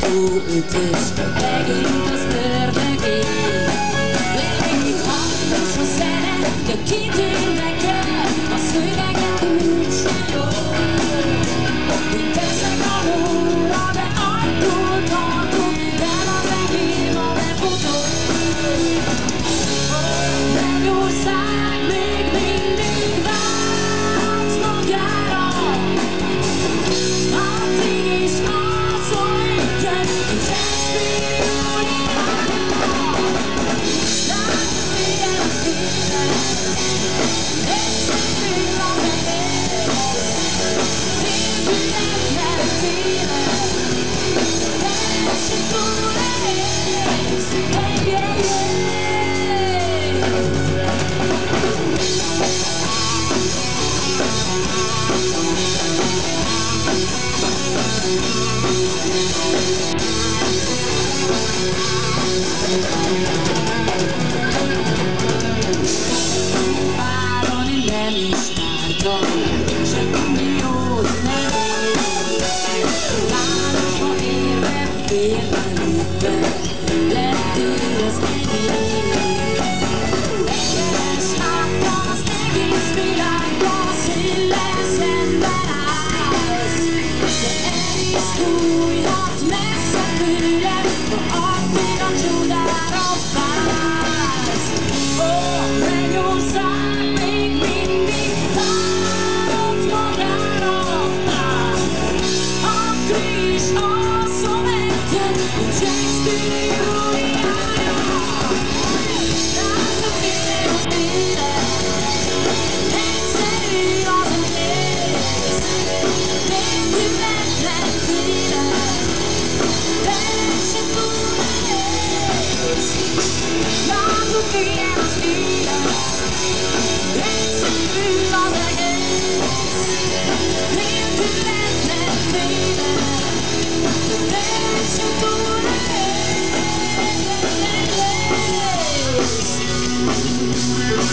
toe het is. Begging is er begging. Leer ik niet anders gezellig, je kinderen lekker. Als we lekker de aard door, aan de aard door. Daarna. Thank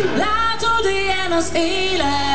Látod, ilyen az élet.